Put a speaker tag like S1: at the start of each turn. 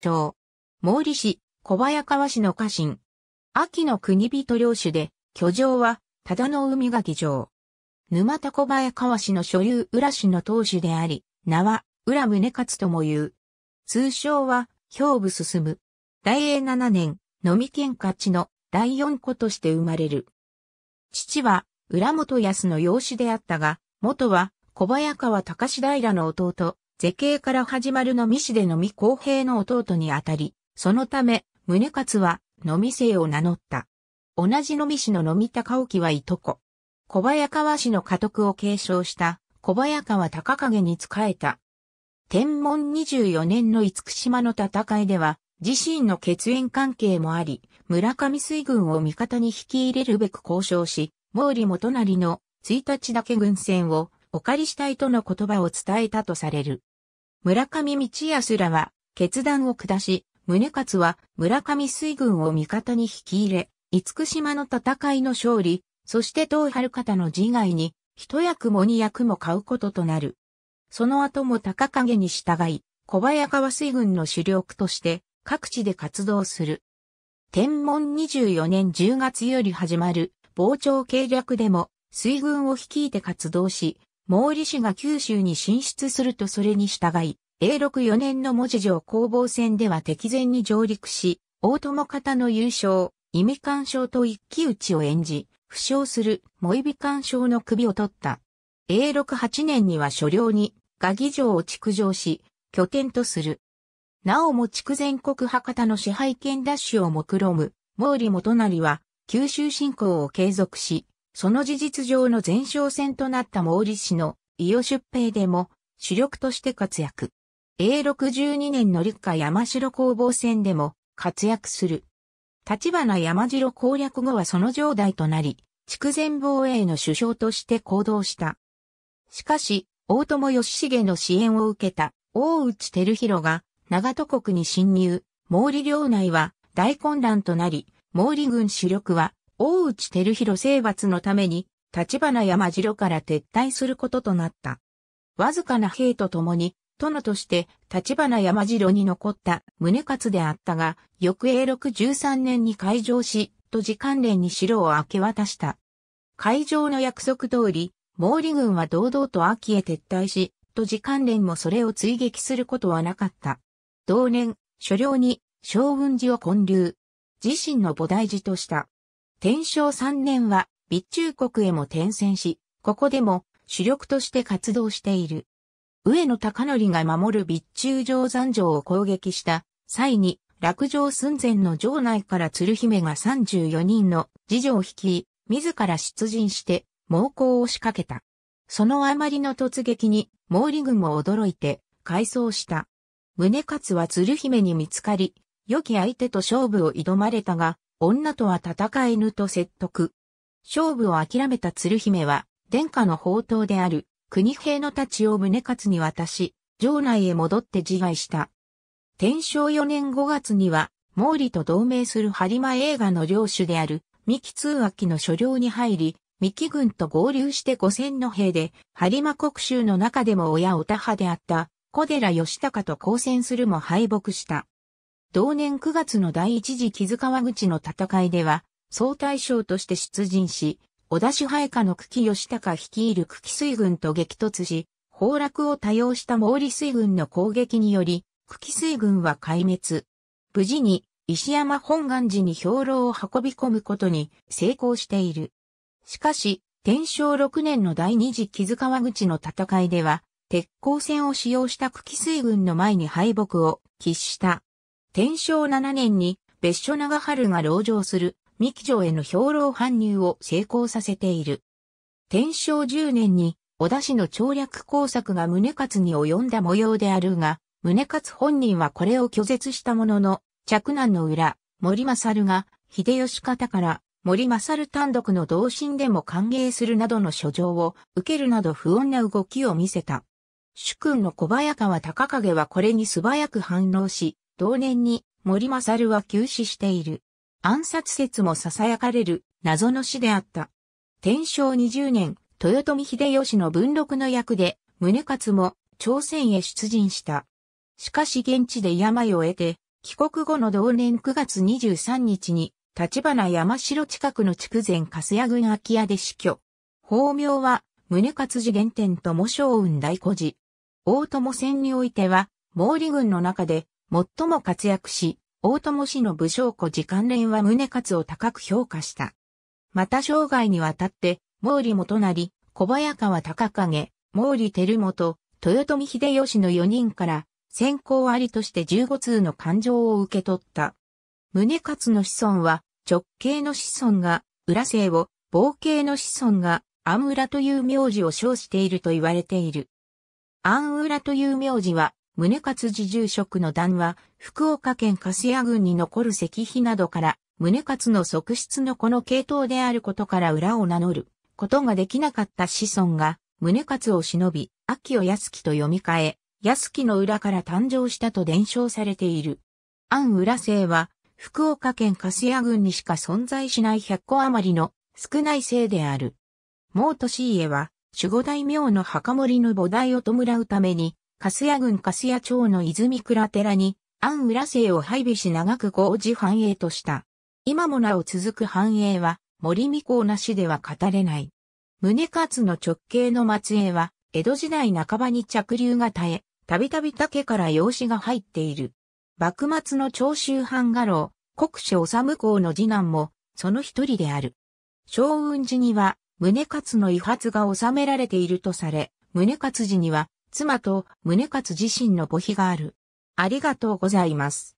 S1: 町。毛利氏、小早川氏の家臣。秋の国人領主で、居城は、忠の海垣城。沼田小早川氏の所有浦氏の当主であり、名は、浦宗勝とも言う。通称は、兵部進む。大永7年、飲み県勝ちの第四子として生まれる。父は、浦本康の養子であったが、元は、小早川高志平の弟、絶景から始まるのみしでのみ公平の弟にあたり、そのため、宗勝は、のみ姓を名乗った。同じのみ氏ののみ高沖はいとこ。小早川氏の家督を継承した小早川高影に仕えた。天文24年の厳島の戦いでは、自身の血縁関係もあり、村上水軍を味方に引き入れるべく交渉し、毛利元成の1日だけ軍船をお借りしたいとの言葉を伝えたとされる。村上道康らは決断を下し、宗勝は村上水軍を味方に引き入れ、厳島の戦いの勝利、そして東春方の自害に、一役も二役も買うこととなる。その後も高影に従い、小早川水軍の主力として各地で活動する。天文24年10月より始まる傍聴計略でも水軍を率いて活動し、毛利氏が九州に進出するとそれに従い、永禄4年の文字上攻防戦では敵前に上陸し、大友方の優勝、意味干渉と一騎打ちを演じ、負傷するモイビ干渉の首を取った。永禄8年には所領に、画義城を築城し、拠点とする。なおも筑前国博多の支配権奪取を目論む、毛利元就は、九州侵攻を継続し、その事実上の前哨戦となった毛利氏の伊予出兵でも主力として活躍。永禄12年の立夏山城攻防戦でも活躍する。立花山城攻略後はその上代となり、筑前防衛の首相として行動した。しかし、大友義重の支援を受けた大内照弘が長戸国に侵入、毛利領内は大混乱となり、毛利軍主力は大内照弘征伐のために立花山城から撤退することとなった。わずかな兵と共に殿として立花山城に残った宗勝であったが、翌永禄13年に開城し、と時関連に城を明け渡した。開城の約束通り、毛利軍は堂々と秋へ撤退し、と時関連もそれを追撃することはなかった。同年、所領に将軍寺を建立。自身の菩提寺とした。天正3年は、備中国へも転戦し、ここでも主力として活動している。上野隆則が守る備中城山城を攻撃した際に落城寸前の城内から鶴姫が34人の次女を率い、自ら出陣して猛攻を仕掛けた。そのあまりの突撃に毛利軍も驚いて改装した。宗勝は鶴姫に見つかり、良き相手と勝負を挑まれたが、女とは戦えぬと説得。勝負を諦めた鶴姫は、殿下の宝刀である国兵の太刀を宗勝に渡し、城内へ戻って自害した。天正4年5月には、毛利と同盟する播磨映画の領主である、三木通秋の所領に入り、三木軍と合流して五千の兵で、播磨国衆の中でも親お田派であった、小寺義高と交戦するも敗北した。同年9月の第一次木津川口の戦いでは、総大将として出陣し、小田支配下の久喜義高率いる久喜水軍と激突し、崩落を多用した毛利水軍の攻撃により、久喜水軍は壊滅。無事に石山本願寺に兵糧を運び込むことに成功している。しかし、天正6年の第二次木津川口の戦いでは、鉄鋼戦を使用した久喜水軍の前に敗北を喫した。天正7年に別所長春が籠城する三木城への兵糧搬入を成功させている。天正10年に、小田氏の調略工作が宗勝に及んだ模様であるが、宗勝本人はこれを拒絶したものの、着難の裏、森勝が、秀吉方から森勝単独の同心でも歓迎するなどの書状を受けるなど不穏な動きを見せた。主君の小早川高影はこれに素早く反応し、同年に森勝は急死している。暗殺説も囁かれる謎の死であった。天正20年、豊臣秀吉の文禄の役で、宗勝も朝鮮へ出陣した。しかし現地で病を得て、帰国後の同年9月23日に、立花山城近くの筑前粕谷郡空き家で死去。法名は、宗勝寺原点とも将雲大古寺。大友戦においては、毛利軍の中で最も活躍し、大友氏の武将古寺関連は宗勝を高く評価した。また生涯にわたって、毛利元成、小早川隆景、毛利照元、豊臣秀吉の4人から先行ありとして15通の感情を受け取った。宗勝の子孫は直系の子孫が裏姓を、傍系の子孫が安浦という名字を称していると言われている。安浦という名字は宗勝寺住職の段は福岡県粕谷郡に残る石碑などから宗勝の側室のこの系統であることから裏を名乗ることができなかった子孫が宗勝を忍び、秋を安木と読み替え、安木の裏から誕生したと伝承されている。安浦姓は、福岡県粕谷郡にしか存在しない100個余りの少ない姓である。毛利家は、守護大名の墓守の菩提を弔うために、粕谷郡粕谷町の泉倉寺に、安浦姓を配備し長く工事繁栄とした。今もなお続く繁栄は、森美公なしでは語れない。宗勝の直系の末裔は、江戸時代半ばに着流が絶え、たびたび竹から養子が入っている。幕末の長州藩画廊、国書治公の次男も、その一人である。小雲寺には、宗勝の遺髪が収められているとされ、宗勝寺には、妻と宗勝自身の墓碑がある。ありがとうございます。